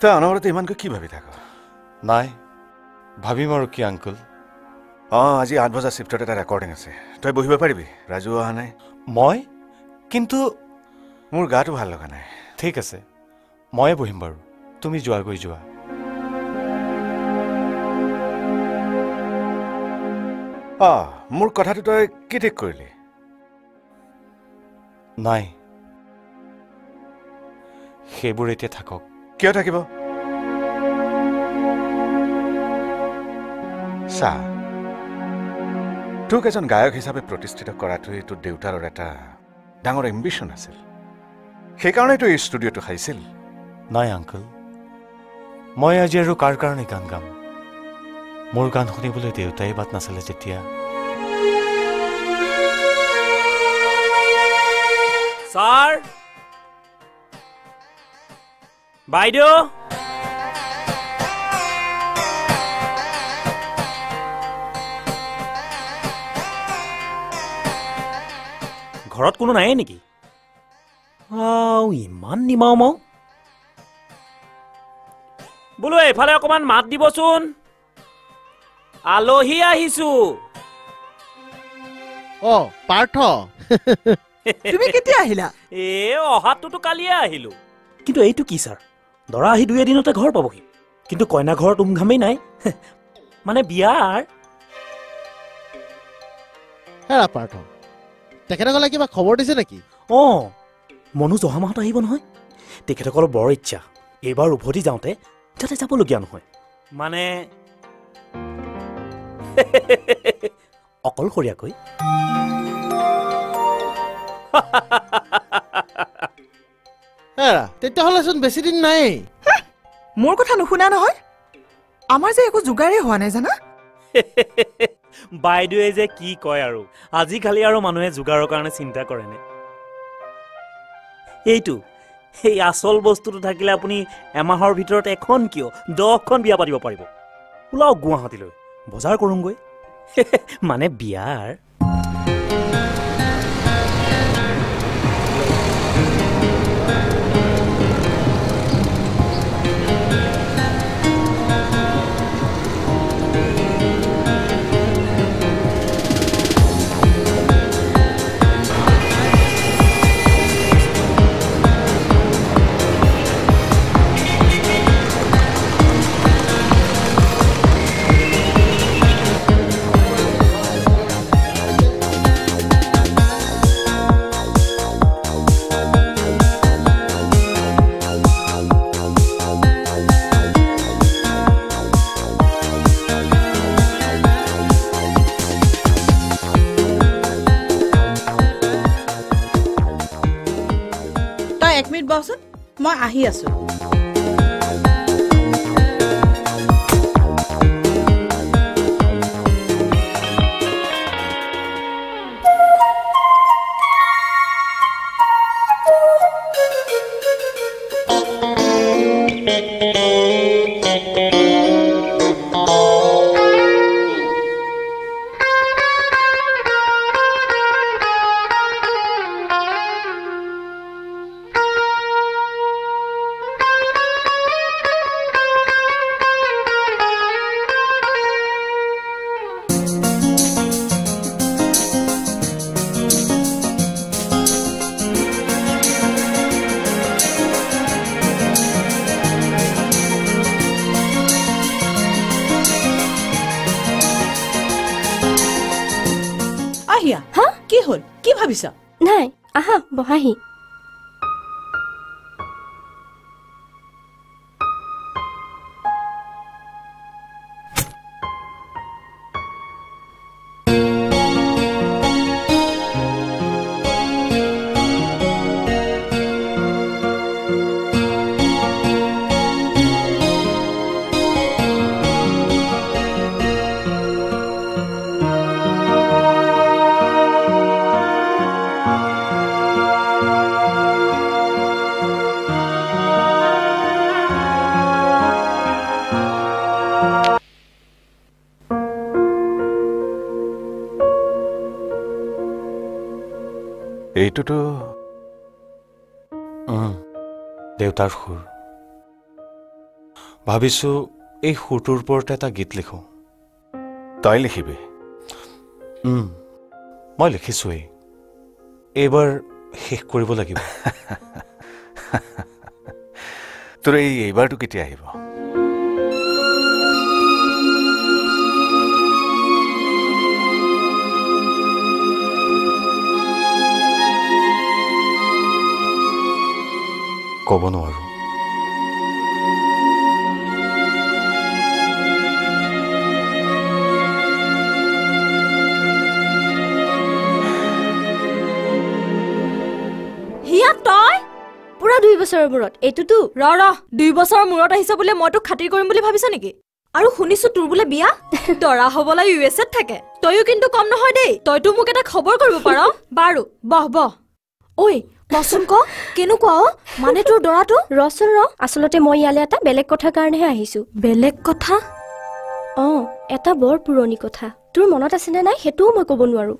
তই অনবৰতে ইমানকৈ কি ভাবি থাক? নাই ভাবিম আৰু কি আংকুল? অঁ আজি আঠ বজাৰ চিফ্টত এটা ৰেকৰ্ডিং আছে। তই বহিব পাৰিবি? ৰাজু অহা নাই? মই? কিন্তু মোৰ গাটো ভাল লগা নাই। ঠিক আছে ময়ে বহিম বাৰু। তুমি যোৱাগৈ যোৱা। অঁ মোৰ কথাটো তই কি ঠিক কৰিলি? নাই। সেইবোৰ এতিয়া থাকক। কিয় থাকিব? চা তোক এজন গায়ক হিচাপে প্ৰতিষ্ঠিত কৰাটোৱেই তোৰ দেউতাৰৰ এটা ডাঙৰ এম্বিশ্যন আছিল। সেইকাৰণেতো এই ষ্টুডিঅ'টো খাইছিল। নাই আংকুল মই আজি আৰু কাৰ কাৰণে গান গাম? মোৰ গান শুনিবলৈ দেউতাই বাট নাচালে যেতিয়া। ছাৰ বাইদেউ? ঘৰত কোনো নাইয়ে নেকি? আও ইমান নিমাও মাও। বোলো এইফালে অকণমান মাত দিবচোন। আলহী আহিছো। অ পাৰ্থ। তুমি কেতিয়া আহিলা? এ অহাতোতো কালিয়ে আহিলো। কিন্তু এইটো কি ছাৰ? দৰা আহি দুই এদিনতে ঘৰ পাবহি। কিন্তু কইনা ঘৰত উমঘামেই নাই। মানে বিয়াৰ। হেৰা পাৰ্থ। তেখেতসকলে কিবা খবৰ দিছে নেকি? অঁ মনোজ অহা মাহত আহিব নহয়। তেখেতসকলৰ বৰ ইচ্ছা। এইবাৰ উভতি যাওঁতে যাতে যাবলগীয়া নহয়। মানে অকলশৰীয়াকৈ। হেৰা তেতিয়াহ'লেচোন বেছি দিন নায়েই। মোৰ কথা নুশুনা নহয়। আমাৰ যে একো যোগাৰেই হোৱা নাই জানা? বাইদেৱে যে কি কয় আৰু আজিকালি আৰু মানুহে যোগাৰৰ কাৰণে চিন্তা কৰেনে এইটো সেই আচল বস্তুটো থাকিলে আপুনি এমাহৰ ভিতৰত এখন কিয় দহখন বিয়া পাতিব পাৰিব। ওলাওক গুৱাহাটীলৈ বজাৰ কৰোঁগৈ। মানে বিয়াৰ মিনিট বহচোন। মই আহি আছো। হা? কি হ'ল? কি ভাবিছ? নাই আহা বহাহি। এইটোতো দেউতাৰ সুৰ। ভাবিছোঁ এই সুৰটোৰ ওপৰতে এটা গীত লিখোঁ। তই লিখিবি? মই লিখিছোৱেই। এইবাৰ শেষ কৰিব লাগিব। তোৰ এই এইবাৰটো কেতিয়া আহিব? ক'ব নোৱাৰোঁ হিয়া তই? পুৰা দুই বছৰৰ মূৰত। এইটোতো ৰ ৰ দুই বছৰৰ মূৰত আহিছ বোলে মই তোক খাতিৰ কৰিম বুলি ভাবিছ নেকি? আৰু শুনিছো তোৰ বোলে বিয়া? দৰা হবলৈ ইউ এছ এত থাকে। তইও কিন্তু কম নহয় দেই। তইতো মোক এটা খবৰ কৰিব পাৰ। বাৰু বহ বহ। ঐ কচোন ক কেনেকুৱা অ? মানে তোৰ দৰাটো? ৰচোন ৰ আচলতে মই ইয়ালৈ এটা বেলেগ কথাৰ কাৰণেহে আহিছো। বেলেগ কথা? অঁ এটা বৰ পুৰণি কথা। তোৰ মনত আছেনে নাই সেইটোও মই ক'ব নোৱাৰো।